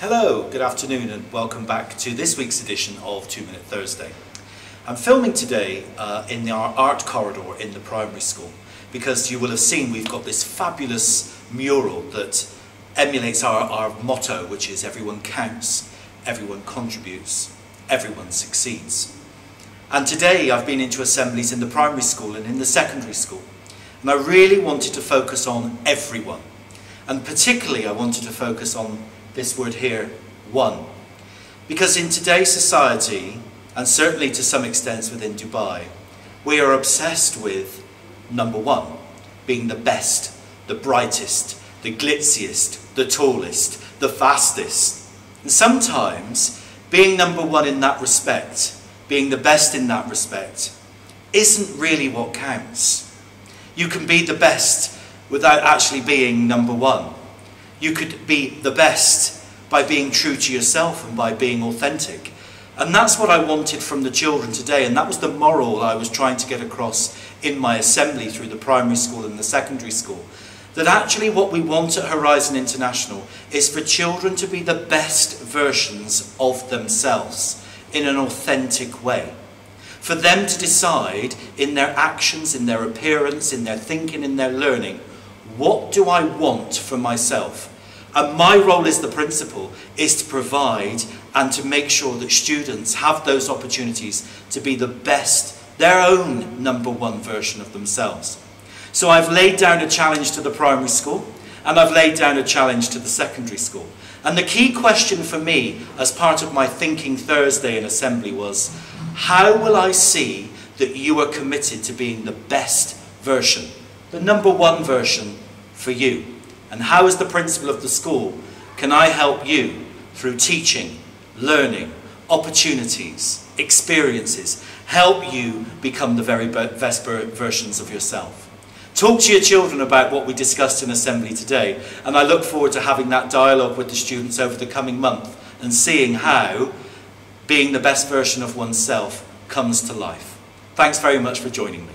Hello, good afternoon and welcome back to this week's edition of Two Minute Thursday. I'm filming today uh, in our art corridor in the primary school because you will have seen we've got this fabulous mural that emulates our, our motto which is everyone counts, everyone contributes, everyone succeeds. And today I've been into assemblies in the primary school and in the secondary school and I really wanted to focus on everyone and particularly I wanted to focus on this word here, one. Because in today's society, and certainly to some extent within Dubai, we are obsessed with number one, being the best, the brightest, the glitziest, the tallest, the fastest. And sometimes being number one in that respect, being the best in that respect, isn't really what counts. You can be the best without actually being number one. You could be the best by being true to yourself and by being authentic. And that's what I wanted from the children today, and that was the moral I was trying to get across in my assembly through the primary school and the secondary school. That actually, what we want at Horizon International is for children to be the best versions of themselves in an authentic way. For them to decide in their actions, in their appearance, in their thinking, in their learning, what do I want for myself? And my role as the principal is to provide and to make sure that students have those opportunities to be the best, their own number one version of themselves. So I've laid down a challenge to the primary school and I've laid down a challenge to the secondary school. And the key question for me as part of my Thinking Thursday in Assembly was, how will I see that you are committed to being the best version, the number one version for you? And how, as the principal of the school, can I help you through teaching, learning, opportunities, experiences, help you become the very best versions of yourself? Talk to your children about what we discussed in Assembly today, and I look forward to having that dialogue with the students over the coming month and seeing how being the best version of oneself comes to life. Thanks very much for joining me.